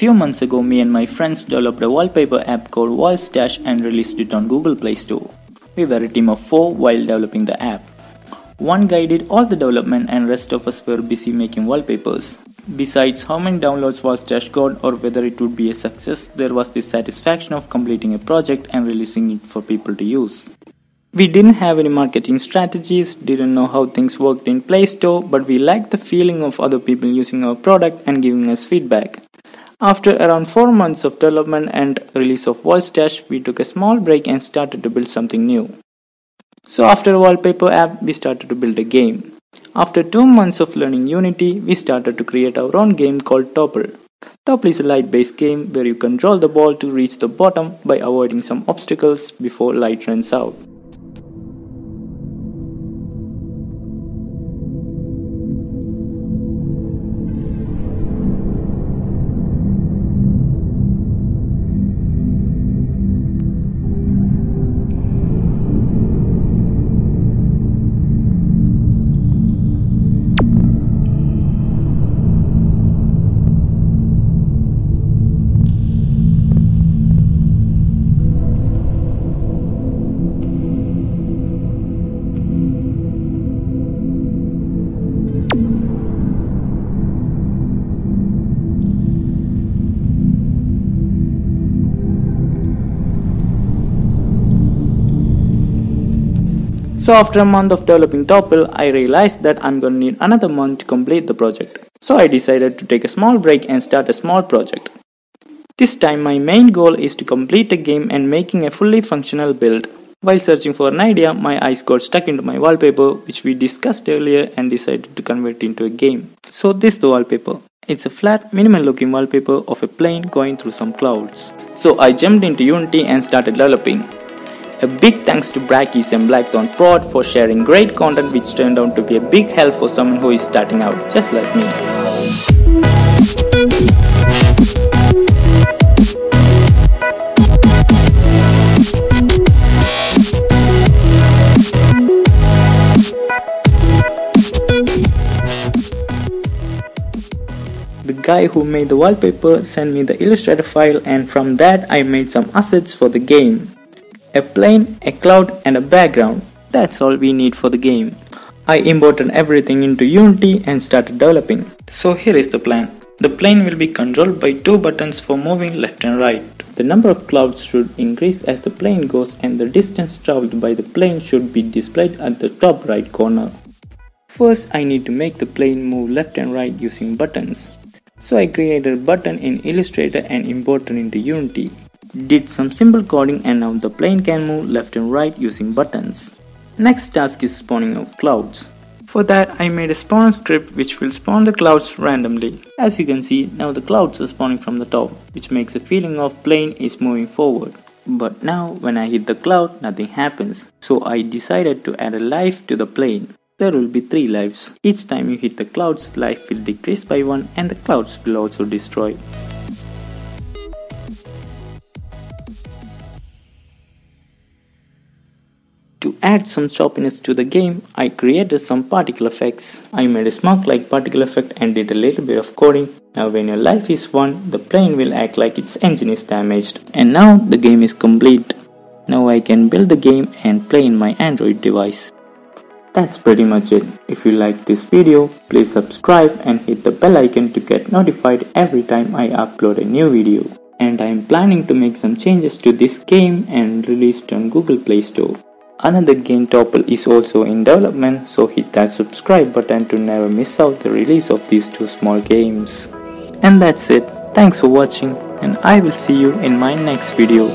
few months ago, me and my friends developed a wallpaper app called Wallstash and released it on Google Play Store. We were a team of four while developing the app. One guy did all the development and rest of us were busy making wallpapers. Besides how many downloads Wallstash got or whether it would be a success, there was the satisfaction of completing a project and releasing it for people to use. We didn't have any marketing strategies, didn't know how things worked in Play Store, but we liked the feeling of other people using our product and giving us feedback. After around 4 months of development and release of Wallstash, we took a small break and started to build something new. So after wallpaper app, we started to build a game. After 2 months of learning Unity, we started to create our own game called Topple. Topple is a light-based game where you control the ball to reach the bottom by avoiding some obstacles before light runs out. So after a month of developing Topple, I realized that I'm gonna need another month to complete the project. So I decided to take a small break and start a small project. This time my main goal is to complete a game and making a fully functional build. While searching for an idea, my eyes got stuck into my wallpaper which we discussed earlier and decided to convert into a game. So this is the wallpaper. It's a flat, minimal looking wallpaper of a plane going through some clouds. So I jumped into Unity and started developing. A big thanks to Brackeys and Blackthorn Prod for sharing great content which turned out to be a big help for someone who is starting out, just like me. The guy who made the wallpaper sent me the Illustrator file and from that I made some assets for the game a plane, a cloud and a background. That's all we need for the game. I imported everything into Unity and started developing. So here is the plan. The plane will be controlled by two buttons for moving left and right. The number of clouds should increase as the plane goes and the distance traveled by the plane should be displayed at the top right corner. First I need to make the plane move left and right using buttons. So I created a button in Illustrator and imported into Unity. Did some simple coding and now the plane can move left and right using buttons. Next task is spawning of clouds. For that I made a spawn script which will spawn the clouds randomly. As you can see now the clouds are spawning from the top which makes a feeling of plane is moving forward. But now when I hit the cloud nothing happens. So I decided to add a life to the plane. There will be 3 lives. Each time you hit the clouds life will decrease by 1 and the clouds will also destroy. Add some choppiness to the game, I created some particle effects. I made a smoke like particle effect and did a little bit of coding. Now when your life is 1, the plane will act like its engine is damaged. And now the game is complete. Now I can build the game and play in my Android device. That's pretty much it. If you like this video, please subscribe and hit the bell icon to get notified every time I upload a new video. And I am planning to make some changes to this game and release it on Google Play Store. Another game Topple is also in development so hit that subscribe button to never miss out the release of these two small games. And that's it. Thanks for watching and I will see you in my next video.